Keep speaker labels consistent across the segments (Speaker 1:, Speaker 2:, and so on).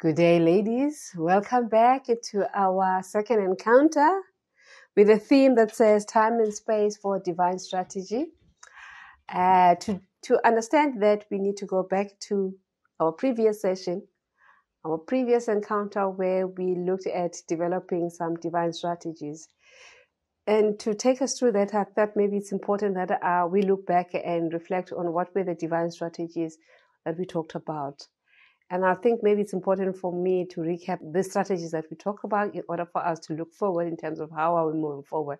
Speaker 1: Good day, ladies. Welcome back to our second encounter with a theme that says time and space for divine strategy. Uh, to, to understand that, we need to go back to our previous session, our previous encounter, where we looked at developing some divine strategies. And to take us through that, I thought maybe it's important that uh, we look back and reflect on what were the divine strategies that we talked about. And I think maybe it's important for me to recap the strategies that we talk about in order for us to look forward in terms of how are we moving forward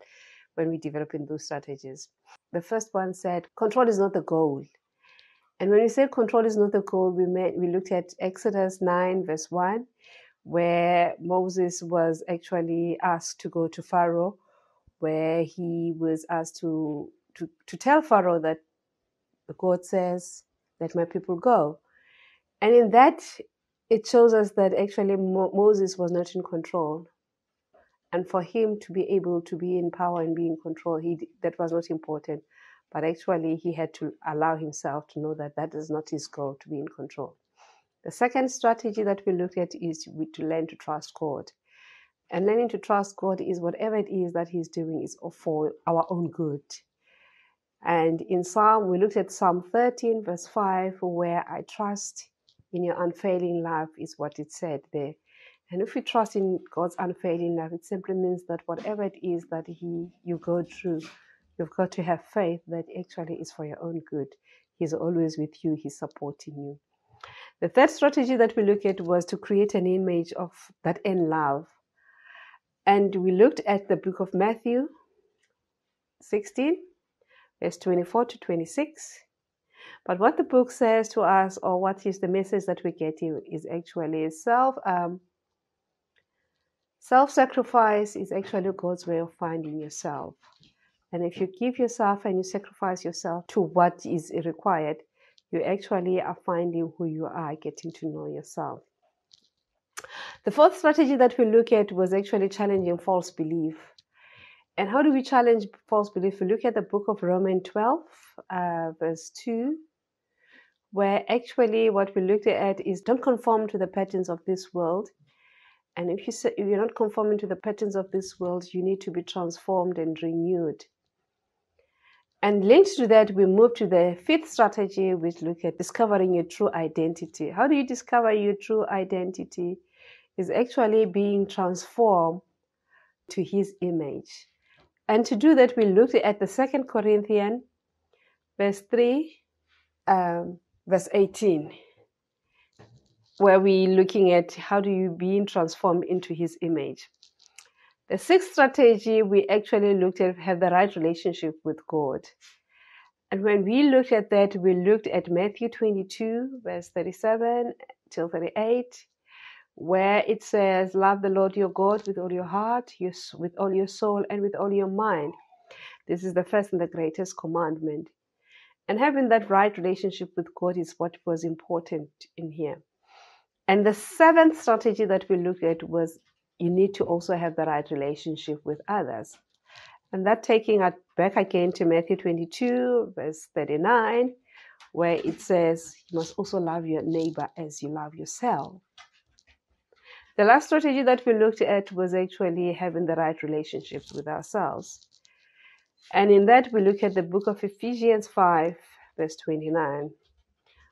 Speaker 1: when we're developing those strategies. The first one said, control is not the goal. And when we say control is not the goal, we met, we looked at Exodus 9, verse 1, where Moses was actually asked to go to Pharaoh, where he was asked to, to, to tell Pharaoh that the God says, let my people go. And in that, it shows us that actually Mo- Moses was not in control. And for him to be able to be in power and be in control, he, that was not important. But actually, he had to allow himself to know that that is not his goal to be in control. The second strategy that we look at is to learn to trust God. And learning to trust God is whatever it is that He's doing is for our own good. And in Psalm, we looked at Psalm 13, verse 5, where I trust in your unfailing love, is what it said there. And if we trust in God's unfailing love, it simply means that whatever it is that He you go through, you've got to have faith that actually is for your own good. He's always with you, He's supporting you. The third strategy that we looked at was to create an image of that in love. And we looked at the book of Matthew 16, verse 24 to 26. But what the book says to us, or what is the message that we get is actually self um, self sacrifice is actually God's way of finding yourself. And if you give yourself and you sacrifice yourself to what is required, you actually are finding who you are, getting to know yourself. The fourth strategy that we look at was actually challenging false belief. And how do we challenge false belief? We look at the book of Romans 12, uh, verse 2, where actually what we looked at is don't conform to the patterns of this world. And if, you say, if you're not conforming to the patterns of this world, you need to be transformed and renewed. And linked to that, we move to the fifth strategy, which look at discovering your true identity. How do you discover your true identity? Is actually being transformed to His image. And to do that, we looked at the Second Corinthians, verse three, um, verse eighteen, where we're looking at how do you being transformed into His image. The sixth strategy we actually looked at have the right relationship with God. And when we looked at that, we looked at Matthew 22, verse 37 till 38, where it says, Love the Lord your God with all your heart, with all your soul, and with all your mind. This is the first and the greatest commandment. And having that right relationship with God is what was important in here. And the seventh strategy that we looked at was you need to also have the right relationship with others. And that taking it back again to Matthew 22, verse 39, where it says, You must also love your neighbor as you love yourself. The last strategy that we looked at was actually having the right relationships with ourselves. And in that, we look at the book of Ephesians 5, verse 29,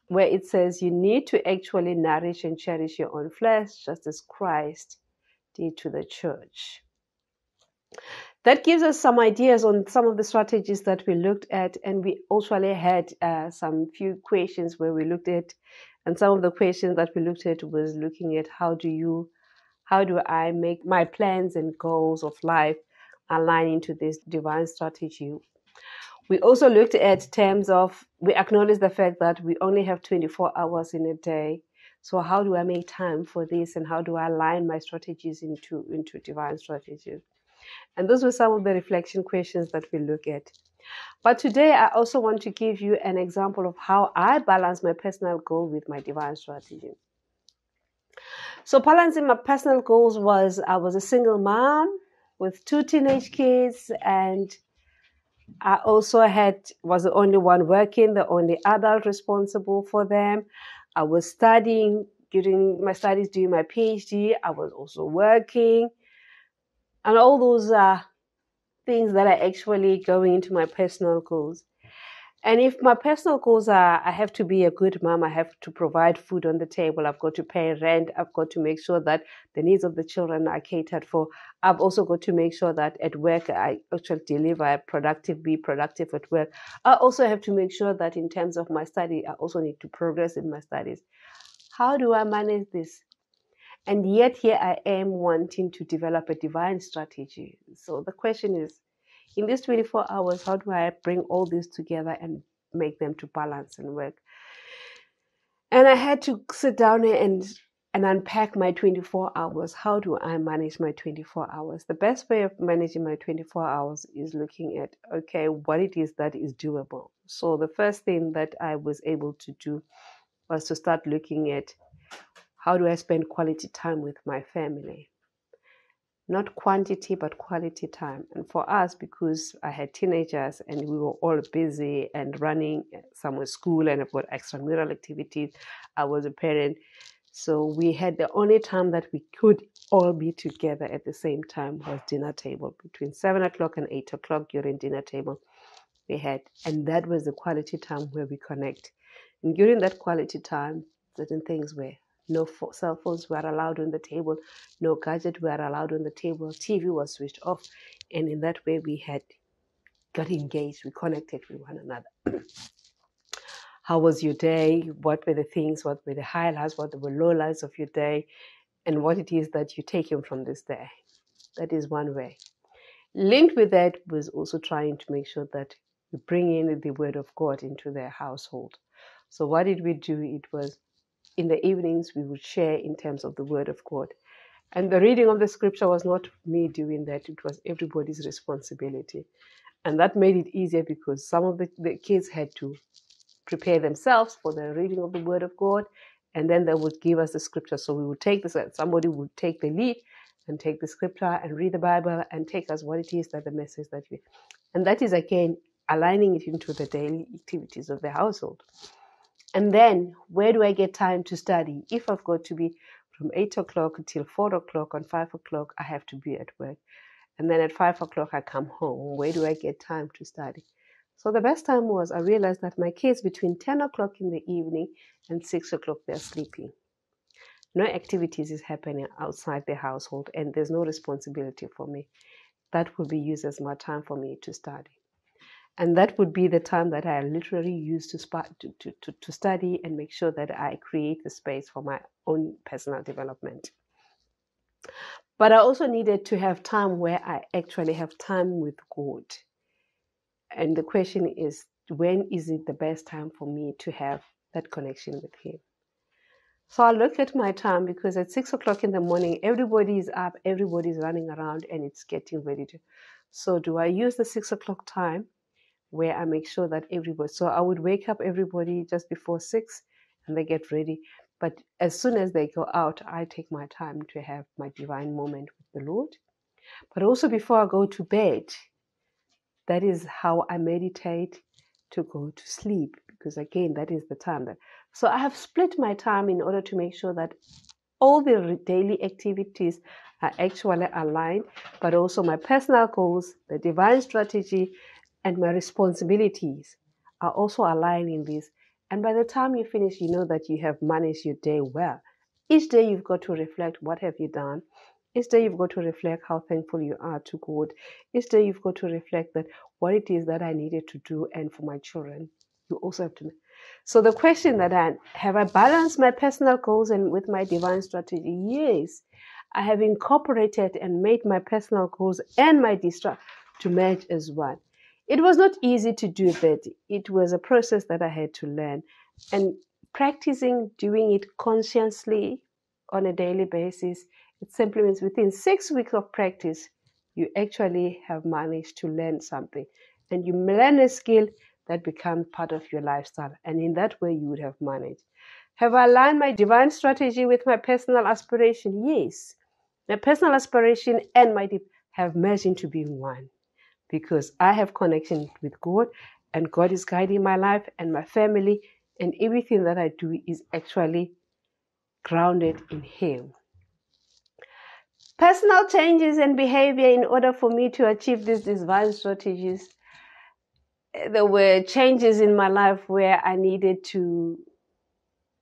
Speaker 1: where it says, You need to actually nourish and cherish your own flesh, just as Christ did to the church. That gives us some ideas on some of the strategies that we looked at, and we also had uh, some few questions where we looked at, and some of the questions that we looked at was looking at how do you, how do I make my plans and goals of life align into this divine strategy? We also looked at terms of we acknowledge the fact that we only have 24 hours in a day so how do I make time for this and how do I align my strategies into, into divine strategies? And those were some of the reflection questions that we look at. But today I also want to give you an example of how I balance my personal goal with my divine strategy. So balancing my personal goals was I was a single mom with two teenage kids and I also had was the only one working, the only adult responsible for them. I was studying during my studies, doing my PhD, I was also working, and all those are things that are actually going into my personal goals. And if my personal goals are I have to be a good mom, I have to provide food on the table, I've got to pay rent, I've got to make sure that the needs of the children are catered for. I've also got to make sure that at work I actually deliver productive, be productive at work. I also have to make sure that in terms of my study, I also need to progress in my studies. How do I manage this? And yet here I am wanting to develop a divine strategy. So the question is in these 24 hours, how do I bring all this together and make them to balance and work? And I had to sit down and and unpack my 24 hours. How do I manage my 24 hours? The best way of managing my 24 hours is looking at okay, what it is that is doable. So the first thing that I was able to do was to start looking at how do I spend quality time with my family? Not quantity but quality time. And for us, because I had teenagers and we were all busy and running somewhere school and I've got extramural activities, I was a parent. So we had the only time that we could all be together at the same time was dinner table. Between seven o'clock and eight o'clock during dinner table, we had, and that was the quality time where we connect. And during that quality time, certain things were no cell phones were allowed on the table. No gadget were allowed on the table. TV was switched off. And in that way, we had got engaged. We connected with one another. How was your day? What were the things? What were the highlights? What were the lowlights of your day? And what it is that you take taken from this day. That is one way. Linked with that was also trying to make sure that we bring in the word of God into their household. So what did we do? It was in the evenings we would share in terms of the word of God. And the reading of the scripture was not me doing that, it was everybody's responsibility. And that made it easier because some of the, the kids had to prepare themselves for the reading of the word of God, and then they would give us the scripture. So we would take this, somebody would take the lead and take the scripture and read the Bible and take us what it is that the message that we, and that is again aligning it into the daily activities of the household. And then, where do I get time to study? If I've got to be from 8 o'clock until 4 o'clock, on 5 o'clock, I have to be at work. And then at 5 o'clock, I come home. Where do I get time to study? So the best time was I realized that my kids between 10 o'clock in the evening and 6 o'clock, they're sleeping. No activities is happening outside the household, and there's no responsibility for me. That will be used as my time for me to study and that would be the time that I literally use to, to, to, to study and make sure that I create the space for my own personal development. But I also needed to have time where I actually have time with God. And the question is, when is it the best time for me to have that connection with Him? So I looked at my time because at six o'clock in the morning, everybody is up, everybody's running around, and it's getting ready to. So, do I use the six o'clock time where I make sure that everybody, so I would wake up everybody just before six and they get ready. But as soon as they go out, I take my time to have my divine moment with the Lord. But also before I go to bed, that is how I meditate to go to sleep because again that is the time that so i have split my time in order to make sure that all the daily activities are actually aligned but also my personal goals the divine strategy and my responsibilities are also aligned in this. And by the time you finish, you know that you have managed your day well. Each day you've got to reflect what have you done. Each day you've got to reflect how thankful you are to God. Each day you've got to reflect that what it is that I needed to do and for my children. You also have to. So the question that I have I balanced my personal goals and with my divine strategy? Yes. I have incorporated and made my personal goals and my distra to match as one. It was not easy to do that. It was a process that I had to learn. And practicing doing it consciously on a daily basis, it simply means within six weeks of practice, you actually have managed to learn something. And you learn a skill that becomes part of your lifestyle. And in that way, you would have managed. Have I aligned my divine strategy with my personal aspiration? Yes. My personal aspiration and my deep have merged into being one because I have connection with God and God is guiding my life and my family and everything that I do is actually grounded in Him. Personal changes and behavior in order for me to achieve these divine strategies. There were changes in my life where I needed to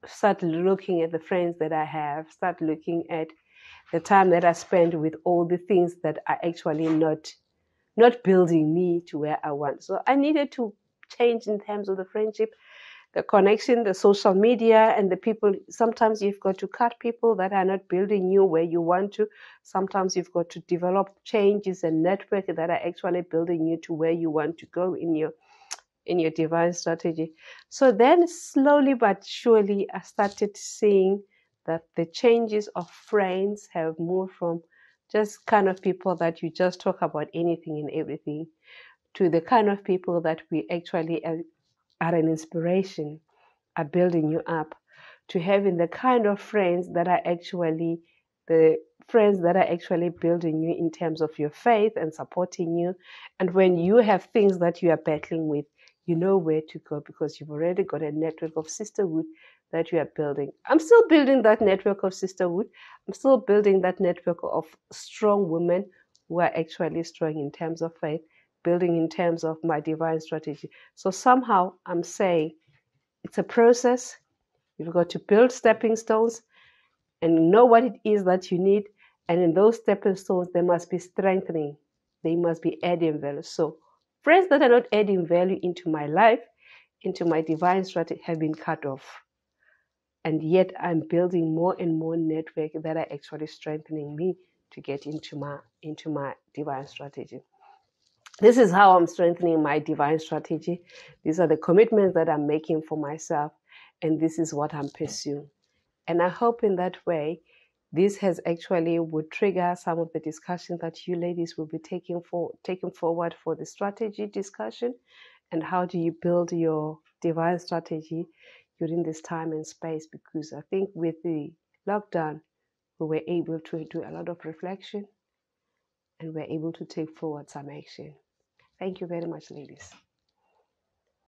Speaker 1: start looking at the friends that I have, start looking at the time that I spend with all the things that are actually not not building me to where I want. So I needed to change in terms of the friendship, the connection, the social media, and the people. Sometimes you've got to cut people that are not building you where you want to. Sometimes you've got to develop changes and network that are actually building you to where you want to go in your in your divine strategy. So then slowly but surely I started seeing that the changes of friends have moved from just kind of people that you just talk about anything and everything to the kind of people that we actually are, an inspiration, are building you up, to having the kind of friends that are actually the friends that are actually building you in terms of your faith and supporting you. And when you have things that you are battling with, you know where to go because you've already got a network of sisterhood that you are building. I'm still building that network of sisterhood. I'm still building that network of strong women who are actually strong in terms of faith, building in terms of my divine strategy. So somehow I'm saying it's a process. You've got to build stepping stones and know what it is that you need. And in those stepping stones, there must be strengthening. They must be adding value. So Friends that are not adding value into my life, into my divine strategy, have been cut off. And yet I'm building more and more network that are actually strengthening me to get into my into my divine strategy. This is how I'm strengthening my divine strategy. These are the commitments that I'm making for myself, and this is what I'm pursuing. And I hope in that way this has actually would trigger some of the discussions that you ladies will be taking for taking forward for the strategy discussion and how do you build your divine strategy during this time and space because I think with the lockdown we were able to do a lot of reflection and we're able to take forward some action. Thank you very much, ladies.